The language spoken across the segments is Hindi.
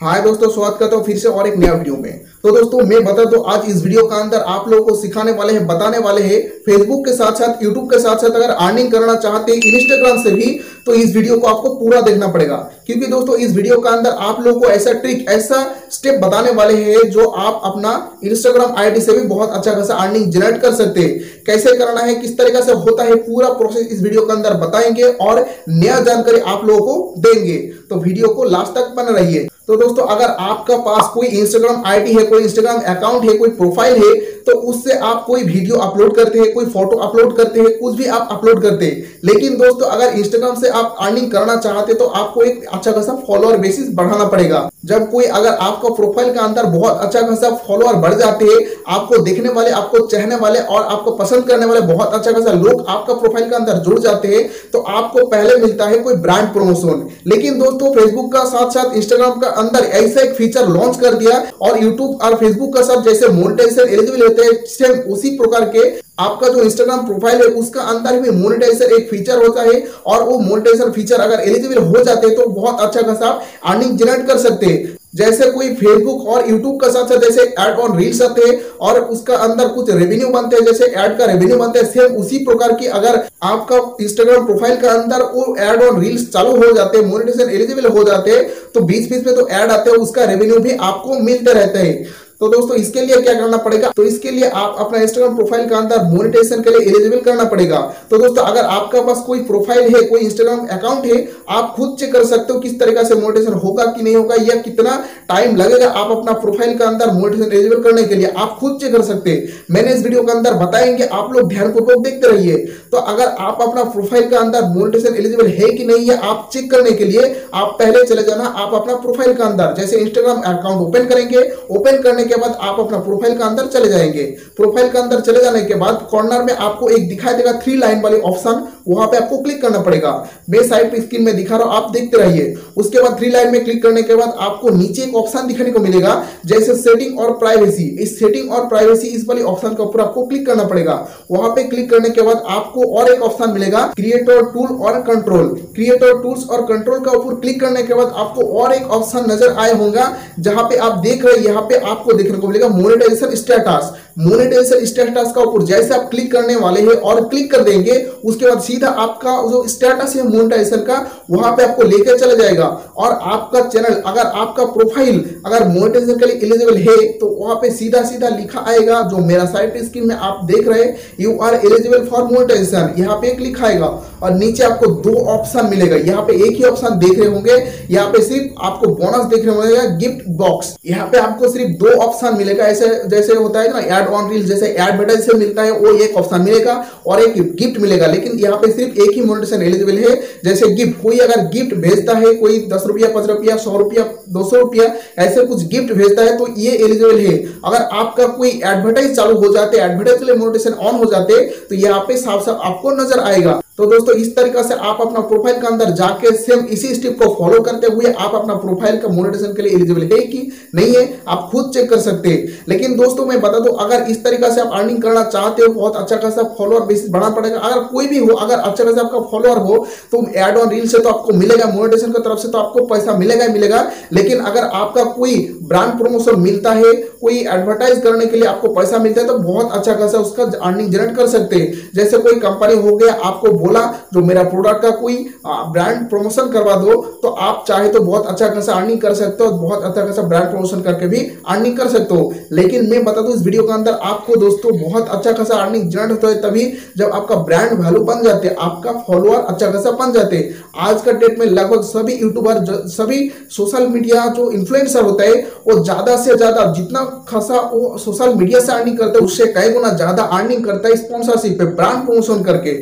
हाय दोस्तों स्वागत करता हूँ फिर से और एक नया वीडियो में। तो दोस्तों, मैं बता दो, आज इस वीडियो का अंदर आप लोगों को सिखाने वाले हैं, बताने वाले हैं फेसबुक के साथ साथ यूट्यूब के साथ साथ अगर अर्निंग करना चाहते हैं इंस्टाग्राम से भी तो इस वीडियो को आपको पूरा देखना पड़ेगा। क्योंकि दोस्तों, इस वीडियो का अंदर आप लोगों को ऐसा ट्रिक ऐसा स्टेप बताने वाले हैं, जो आप अपना इंस्टाग्राम आईडी से भी बहुत अच्छा खासा अर्निंग जनरेट कर सकते हैं। कैसे करना है, किस तरीके से होता है, पूरा प्रोसेस इस वीडियो के अंदर बताएँगे और नया जानकारी आप लोगों को देंगे। तो वीडियो को लास्ट तक बन रही है तो दोस्तों, अगर आपका पास कोई इंस्टाग्राम आईडी है कोई इंस्टाग्राम अकाउंट है कोई प्रोफ़ाइल है तो उससे आप कोई वीडियो अपलोड करते हैं, कोई फ़ोटो अपलोड करते हैं, कुछ भी आप अपलोड करते हैं। लेकिन दोस्तों, अगर इंस्टाग्राम से आप अर्निंग करना चाहते तो आपको एक अच्छा खासा फॉलोअर बेसिस बढ़ाना पड़ेगा। जब कोई अगर आपका प्रोफ़ाइल का अंदर बहुत अच्छा खासा फॉलोअर बढ़ जाते हैं, आपको देखने वाले, आपको चाहने वाले और आपको पसंद करने वाले बहुत अच्छा खासा लोग आपका प्रोफ़ाइल के अंदर जुड़ जाते हैं तो आपको पहले मिलता है कोई ब्रांड प्रमोशन लेकिन दोस्तों फेसबुक का साथ साथ इंस्टाग्राम का अंदर ऐसा एक फीचर लॉन्च कर दिया और यूट्यूब और फेसबुक का साथ जैसे मोनिटाइजेशन एलिजिबल होते हैं सेम उसी प्रकार के आपका जो इंस्टाग्राम प्रोफ़ाइल है, उसका अंदर भी मोनिटाइजर एक फीचर होता है और वो मोनिटाइजर फीचर अगर एलिजिबल हो जाते हैं तो बहुत अच्छा खासा अर्निंग जनरेट कर सकते। हैं जैसे कोई फेसबुक और यूट्यूब का साथ साथ जैसे एड ऑन रील्स आते हैं और उसका अंदर कुछ रेवेन्यू बनते हैं, जैसे एड का रेवेन्यू बनते हैं सेम उसी प्रकार की अगर आपका इंस्टाग्राम प्रोफ़ाइल का अंदर वो एड ऑन रील्स चालू हो जाते हैं मोनिटाइजेशन एलिजिबल हो जाते हैं तो बीच बीच में तो एड आते हैं, उसका रेवेन्यू भी आपको मिलते रहते हैं। तो दोस्तों, इसके लिए क्या करना पड़ेगा? तो इसके लिए आप अपना इंस्टाग्राम प्रोफ़ाइल का अंदर मोनिटेशन के लिए एलिजिबल करना पड़ेगा। तो दोस्तों, अगर आपका पास कोई प्रोफ़ाइल है, कोई इंस्टाग्राम अकाउंट है, आप खुद चेक कर सकते हो किस तरीके से मोनिटेशन होगा कि नहीं होगा या कितना टाइम लगेगा आप अपना प्रोफ़ाइल का अंदर मोनिटेशन एलिजिबल करने के लिए। आप खुद चेक कर सकते हैं। मैंने इस वीडियो के अंदर बताएँगे आप लोग ध्यान ध्यानपूर्वक देखते रहिए। तो अगर आप अपना प्रोफ़ाइल का अंदर मोनिटेशन एलिजिबल है कि नहीं है, आप चेक करने के लिए आप पहले चले जाना आप अपना प्रोफ़ाइल का अंदर। जैसे इंस्टाग्राम अकाउंट ओपन करेंगे ओपन करने के बाद आप अपना प्रोफ़ाइल का अंदर चले जाएँगे। प्रोफ़ाइल का अंदर चले जाने के बाद कॉर्नर में आपको एक दिखाई देगा थ्री लाइन वाली ऑप्शन वहाँ पे आपको क्लिक करना पड़ेगा। मैं साइड पे स्क्रीन में दिखा रहा हूँ, आप देखते रहिए। उसके बाद थ्री लाइन में क्लिक करने के बाद आपको नीचे एक ऑप्शन दिखने को मिलेगा, जैसे सेटिंग और प्राइवेसी इस सेटिंग और प्राइवेसी इस वाली ऑप्शन के ऊपर आपको क्लिक करना पड़ेगा। वहाँ पे क्लिक करने के बाद आपको और एक ऑप्शन मिलेगा क्रिएटर टूल और कंट्रोल क्रिएटर टूल्स और कंट्रोल का ऊपर क्लिक करने के बाद आपको और एक ऑप्शन नज़र आए होगा, जहाँ पे आप देख रहे हैं, यहाँ पे आपको देखने को मिलेगा। मोनेटाइजेशन स्टेटस मोनेटाइजेशन स्टेटस का ऊपर जैसे आप क्लिक करने वाले हैं और क्लिक कर देंगे, उसके बाद सीधा आपका जो स्टेटस है मोनेटाइजेशन का, वहाँ पे आपको लेकर चला जाएगा। और आपका चैनल अगर आपका प्रोफ़ाइल अगर मोनेटाइजेशन के लिए एलिजिबल है तो वहाँ पे सीधा सीधा लिखा आएगा, जो मेरा साइट स्क्रीन में आप देख रहे हैं you are eligible for monetization यहाँ पे क्लिक आएगा और नीचे आपको दो ऑप्शन मिलेगा। यहाँ पे एक ही ऑप्शन देख रहे होंगे। यहाँ पे सिर्फ़ आपको बोनस देख रहे होंगे गिफ्ट बॉक्स यहाँ पे आपको सिर्फ़ दो ऑप्शन मिलेगा, ऐसे जैसे होता है ना एड ऑन रील जैसे एडवर्टाइज से मिलता है, वो एक ऑप्शन मिलेगा और एक गिफ्ट मिलेगा। लेकिन यहाँ पे सिर्फ़ एक ही मोनेटाइजेशन एलिजिबल है। जैसे गिफ्ट कोई अगर गिफ्ट भेजता है, कोई दस रुपया पाँच रुपया, सौ रुपया, दो सौ रुपया, ऐसे कुछ गिफ्ट भेजता है तो ये एलिजिबल है। अगर आपका कोई एडवर्टाइज चालू हो जाते एडवर्टाइज के लिए मोनेटाइजेशन ऑन हो जाते तो यहाँ पे साफ़ साफ़ आपको नज़र आएगा। तो दोस्तों, इस तरीका से आप अपना प्रोफ़ाइल के अंदर जाके सेम इसी स्टेप को फॉलो करते हुए आप अपना प्रोफ़ाइल का मोनेटाइजेशन के लिए एलिजिबल है कि नहीं है, आप खुद चेक कर सकते हैं। लेकिन दोस्तों, मैं बता दूँ, अगर इस तरीके से आप अर्निंग करना चाहते हो, बहुत अच्छा खासा फॉलोअर बेसिस बढ़ाना पड़ेगा। अगर कोई भी हो, अगर अच्छा खासा आपका फॉलोअर हो तो एड ऑन रील से तो आपको मिलेगा मोनेटाइजेशन की तरफ़ से तो आपको पैसा मिलेगा मिलेगा। लेकिन अगर आपका कोई ब्रांड प्रमोशन मिलता है, कोई एडवर्टाइज करने के लिए आपको पैसा मिलता है तो बहुत अच्छा खासा उसका अर्निंग जनरेट कर सकते हैं। जैसे कोई कंपनी हो गया, आपको बोला, जो मेरा प्रोडक्ट का कोई ब्रांड प्रमोशन करवा दो तो आप चाहे तो बहुत अच्छा खासा अर्निंग कर सकते हो, बहुत अच्छा खासा ब्रांड प्रमोशन करके भी अर्निंग कर सकते हो। लेकिन मैं बता दूँ, इस वीडियो के अंदर आपको दोस्तों बहुत अच्छा खासा अर्निंग जनरेट होता है, तभी जब आपका ब्रांड वैल्यू बन जाते, आपका फॉलोअर अच्छा खासा बन जाते। आज का डेट में लगभग सभी यूट्यूबर सभी सोशल मीडिया जो इन्फ्लुएंसर होता है, वो ज़्यादा से ज़्यादा जितना खासा वो सोशल मीडिया से अर्निंग करते हैं, उससे कई गुना ज़्यादा अर्निंग करता है स्पॉन्सरशिप पे ब्रांड प्रमोशन करके।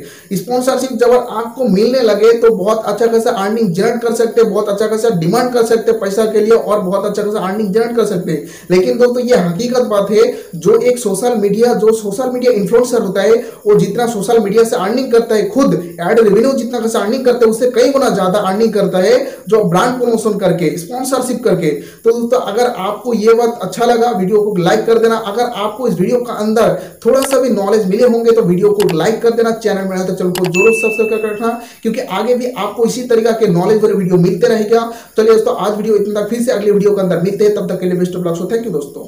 स्पॉन्सरशिप जब आपको मिलने लगे तो बहुत अच्छा खासा अर्निंग जनरेट कर सकते हैं बहुत अच्छा खासा डिमांड कर सकते हैं पैसा के लिए और बहुत अच्छा खासा अर्निंग जनरेट कर सकते। हैं लेकिन दोस्तों, ये हकीकत बात है, जो एक सोशल मीडिया जो सोशल मीडिया इन्फ्लुएंसर होता है, वो जितना सोशल मीडिया से अर्निंग करता है, खुद एड रेवेन्यू जितना खासा अर्निंग करता है, उससे कई गुना ज़्यादा अर्निंग करता है, जो ब्रांड प्रमोशन करके स्पॉन्सरशिप करके। तो दोस्तों, अगर आपको ये बात अच्छा लगा, वीडियो को लाइक कर देना। अगर आपको इस वीडियो का अंदर थोड़ा सा भी नॉलेज मिले होंगे तो वीडियो को लाइक कर देना चैनल में तो चलो ज़रूर ज़रूर सब्सक्राइब करना, क्योंकि आगे भी आपको इसी तरीका के नॉलेज वाले वीडियो मिलते रहेगा। चलिए दोस्तों, आज वीडियो इतना, फिर से अगले वीडियो के अंदर मिलते हैं। तब तक के लिए best of luck thank you दोस्तों।